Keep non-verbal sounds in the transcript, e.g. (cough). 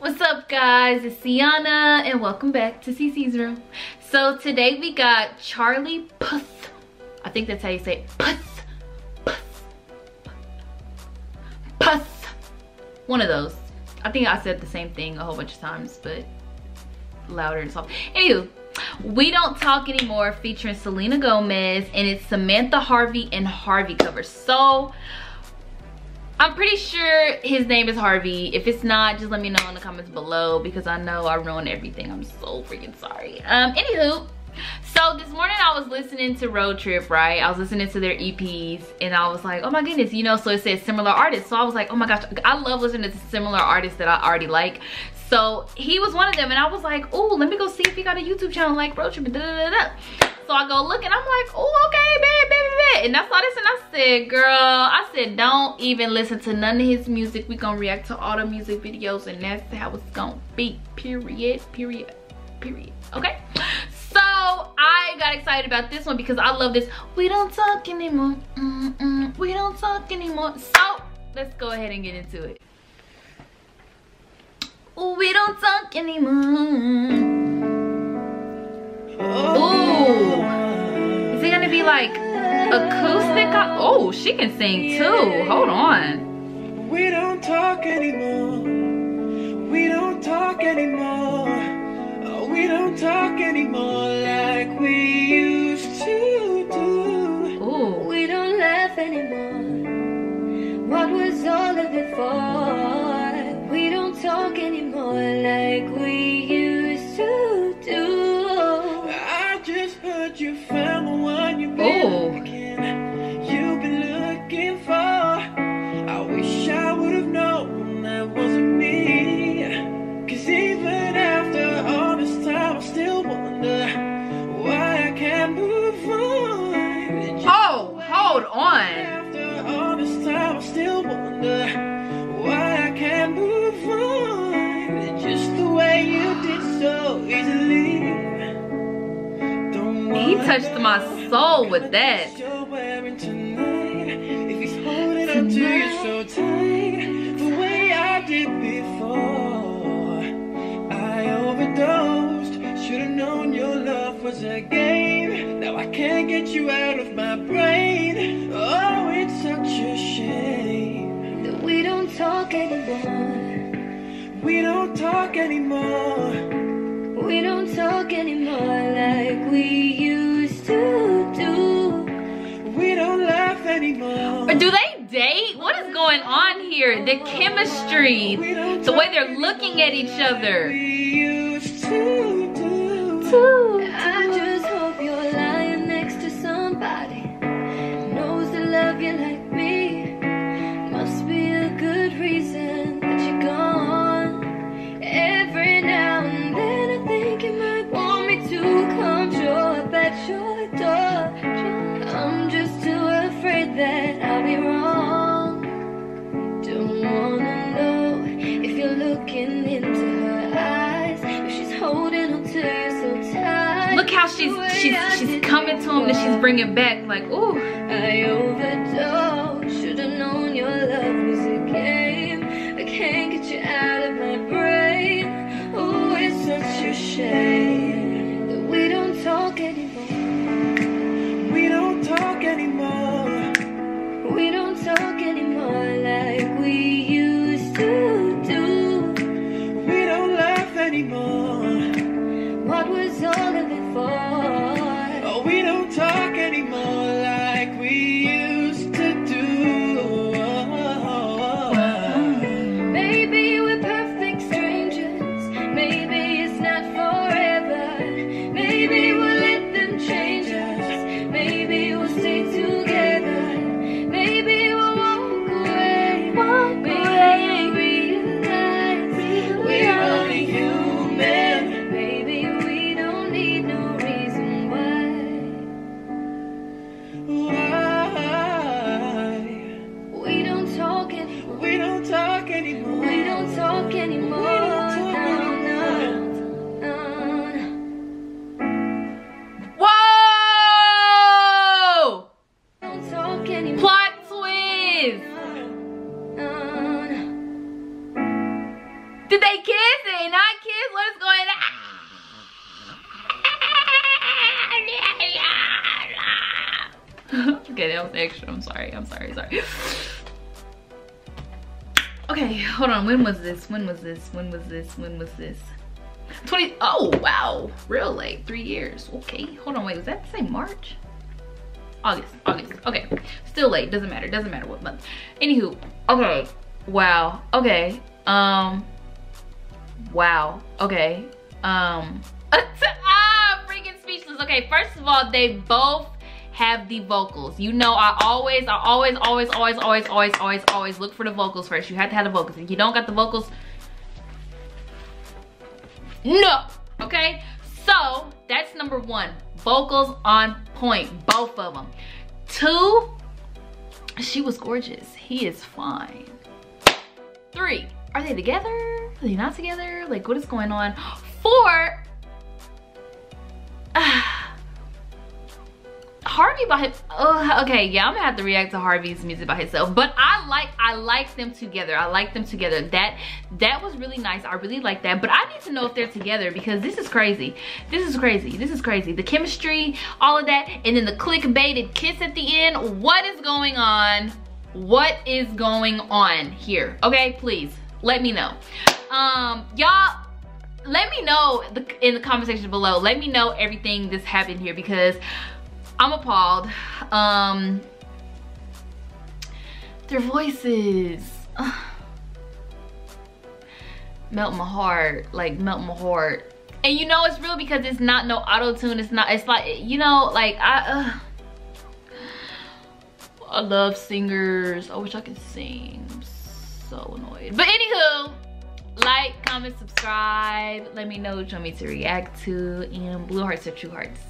What's up guys? It's Sienna and welcome back to Cece's room. So today we got Charlie Puth. I think that's how you say it. Puth. Puth. Puth. One of those. I think I said the same thing a whole bunch of times, but louder and soft. Anywho, we Don't Talk Anymore featuring Selena Gomez and it's Samantha Harvey and Hrvy cover. So I'm pretty sure his name is Hrvy. If it's not, just let me know in the comments below because I know I ruined everything. I'm so freaking sorry. Um, anywho, so this morning I was listening to RoadTrip, right? I was listening to their EPs and I was like, oh my goodness, you know, so it says similar artists. So I was like, oh my gosh, I love listening to similar artists that I already like. So he was one of them and I was like, oh, let me go see if he got a YouTube channel like RoadTrip. Da, da, da, so I go look and I'm like, oh, okay, babe, baby, babe. And I saw this and I said, girl, I said, don't even listen to none of his music. We gonna react to all the music videos and that's how it's gonna be, period, period, period, okay? So I got excited about this one because I love this. We don't talk anymore, mm -mm, we don't talk anymore. So let's go ahead and get into it. We don't talk anymore. Ooh. Is it gonna be like acoustic? Oh, she can sing too. Hold on. We don't talk anymore. We don't talk anymore. Oh, we don't talk anymore like we used to do. Ooh. We don't laugh anymore. What was all of it for? Just you found the one you've been Oh. looking, you've been looking for. I wish I would have known that wasn't me. Cause even after all this time, I still wonder why I can't move on. Oh, hold on. After all this time, I still wonder why I can't move on. Just the way you did so easily. Touched my soul with that. Should've known your love was a game. Now I can't get you out of my brain. Oh, it's such a shame. That we don't talk anymore. We don't talk anymore. The chemistry, the way they're looking at each other. She's she's she's coming to him and she's bringing back like, ooh. That was extra. I'm sorry. I'm sorry. Sorry. Okay, hold on. When was this? When was this? When was this? When was this? 20. Oh, wow. Real late. Three years. Okay. Hold on. Wait, was that the same March? August. August. Okay. Still late. Doesn't matter. Doesn't matter what month. Anywho. Okay. Wow. Okay. Um. Wow. Okay. Um. (laughs) ah, freaking speechless. Okay. First of all, they both have the vocals. You know, I always, I always, always, always, always, always, always, always look for the vocals first. You have to have the vocals. If you don't got the vocals, no. Okay. So that's number one. Vocals on point, both of them. Two, she was gorgeous. He is fine. Three, are they together? Are they not together? Like, what is going on? Four, Hrvy by his, uh, okay, yeah, I'm gonna have to react to Hrvy's music by himself. But I like, I like them together. I like them together. That, that was really nice. I really like that. But I need to know if they're together because this is crazy. This is crazy. This is crazy. The chemistry, all of that, and then the clickbaited kiss at the end. What is going on? What is going on here? Okay, please let me know. Um, y'all let me know in the comment section below. Let me know everything that's happened here because I'm appalled. Um, their voices. (sighs) melt my heart, like melt my heart. And you know it's real because it's not no auto-tune. It's not, it's like, you know, like I, uh, I love singers. I wish I could sing. I'm so annoyed. But anywho, like, comment, subscribe. Let me know what you want me to react to. And blue hearts are true hearts.